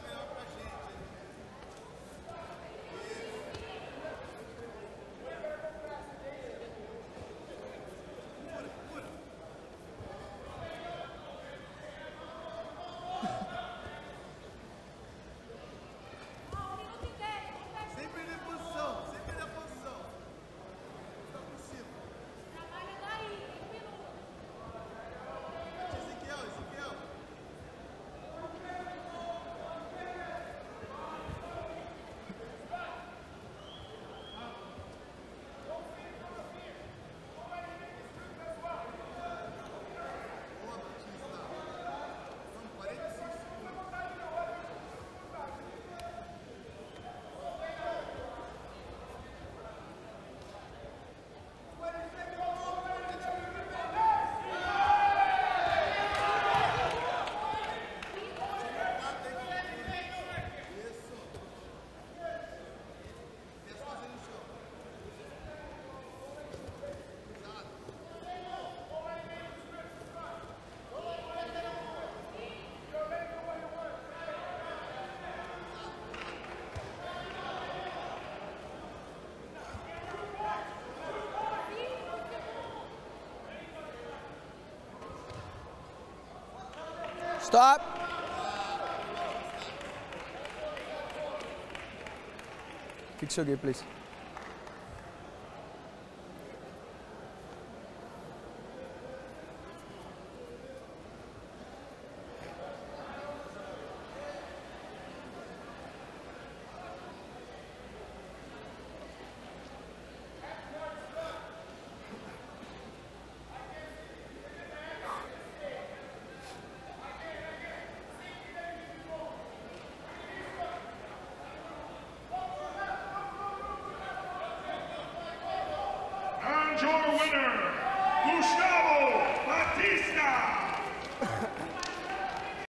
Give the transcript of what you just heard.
dame, dame. Stop. Fix your gate, please.